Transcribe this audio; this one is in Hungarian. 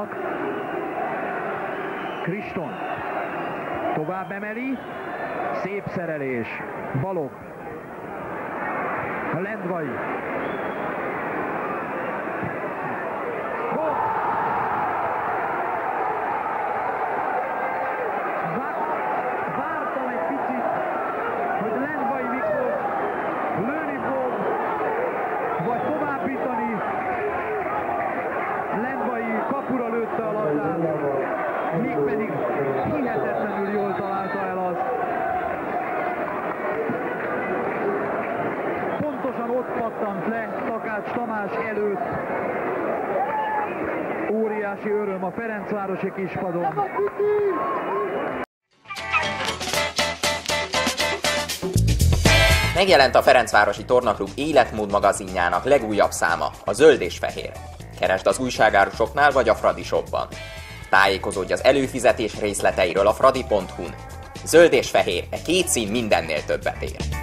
játszanak. Kriston tovább emeli, szép szerelés, balog, Lendvai kapura lőtte a labdát, míg pedig hihetetlenül jól találta el azt. Pontosan ott pattant le Takács Tamás előtt. Óriási öröm a Ferencvárosi kispadon. Megjelent a Ferencvárosi Tornaklub életmód magazinjának legújabb száma, a Zöld és Fehér. Keresd az újságárusoknál vagy a Fradi shopban. Tájékozódj az előfizetés részleteiről a fradi.hu-n. Zöld és fehér, e két szín mindennél többet ér.